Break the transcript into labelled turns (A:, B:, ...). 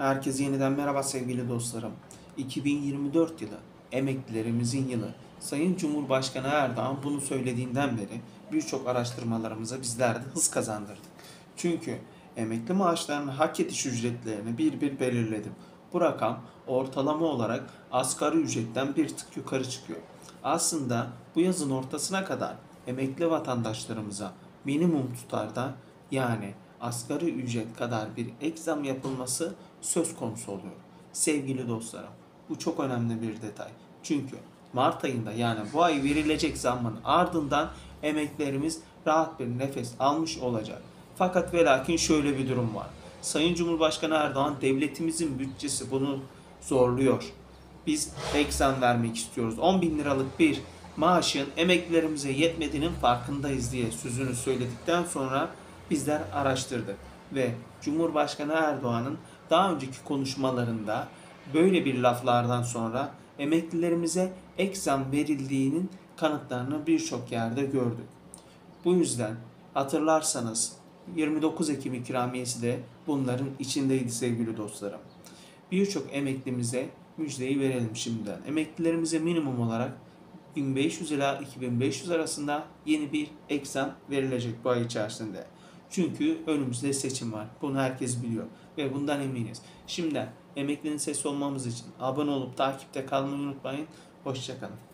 A: Herkese yeniden merhaba sevgili dostlarım. 2024 yılı emeklilerimizin yılı. Sayın Cumhurbaşkanı Erdoğan bunu söylediğinden beri birçok araştırmalarımıza bizler de hız kazandırdık. Çünkü emekli maaşlarının hak ediş ücretlerini bir bir belirledim. Bu rakam ortalama olarak asgari ücretten bir tık yukarı çıkıyor. Aslında bu yazın ortasına kadar emekli vatandaşlarımıza minimum tutarda yani asgari ücret kadar bir ek zam yapılması söz konusu oluyor. Sevgili dostlarım, bu çok önemli bir detay. Çünkü Mart ayında yani bu ay verilecek zammın ardından emeklerimiz rahat bir nefes almış olacak. Fakat ve lakin şöyle bir durum var. Sayın Cumhurbaşkanı Erdoğan devletimizin bütçesi bunu zorluyor. Biz ek zam vermek istiyoruz. 10 bin liralık bir maaşın emeklilerimize yetmediğinin farkındayız diye sözünü söyledikten sonra bizler araştırdık. Ve Cumhurbaşkanı Erdoğan'ın daha önceki konuşmalarında böyle bir laflardan sonra emeklilerimize ek zam verildiğinin kanıtlarını birçok yerde gördük. Bu yüzden hatırlarsanız 29 Ekim ikramiyesi de bunların içindeydi sevgili dostlarım. Birçok emeklimize müjdeyi verelim şimdiden. Emeklilerimize minimum olarak 1500 ila 2500 arasında yeni bir eksam verilecek bu ay içerisinde. Çünkü önümüzde seçim var. Bunu herkes biliyor ve bundan eminiz. Şimdiden emeklinin sesi olmamız için abone olup takipte kalmayı unutmayın. Hoşçakalın.